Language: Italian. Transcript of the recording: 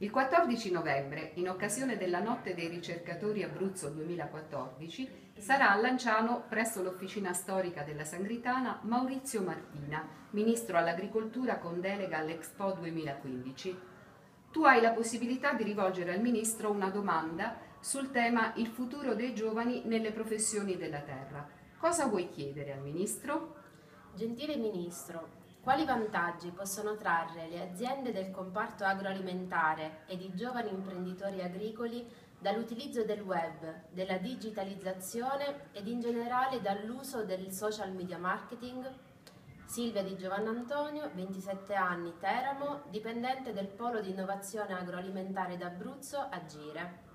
Il 14 novembre, in occasione della Notte dei ricercatori Abruzzo 2014, sarà a Lanciano, presso l'Officina Storica della Sangritana, Maurizio Martina, Ministro all'Agricoltura con delega all'Expo 2015. Tu hai la possibilità di rivolgere al Ministro una domanda sul tema Il futuro dei giovani nelle professioni della terra. Cosa vuoi chiedere al Ministro? Gentile Ministro, quali vantaggi possono trarre le aziende del comparto agroalimentare ed i giovani imprenditori agricoli dall'utilizzo del web, della digitalizzazione ed in generale dall'uso del social media marketing? Silvia Di Giovannantonio, 27 anni, Teramo, dipendente del Polo di Innovazione Agroalimentare d'Abruzzo, Agire.